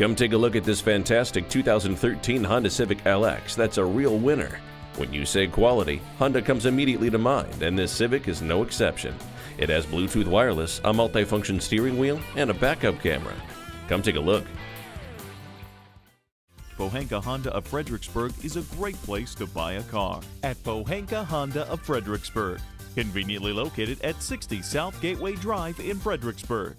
Come take a look at this fantastic 2013 Honda Civic LX that's a real winner. When you say quality, Honda comes immediately to mind, and this Civic is no exception. It has Bluetooth wireless, a multifunction steering wheel, and a backup camera. Come take a look. Pohanka Honda of Fredericksburg is a great place to buy a car. At Pohanka Honda of Fredericksburg, conveniently located at 60 South Gateway Drive in Fredericksburg.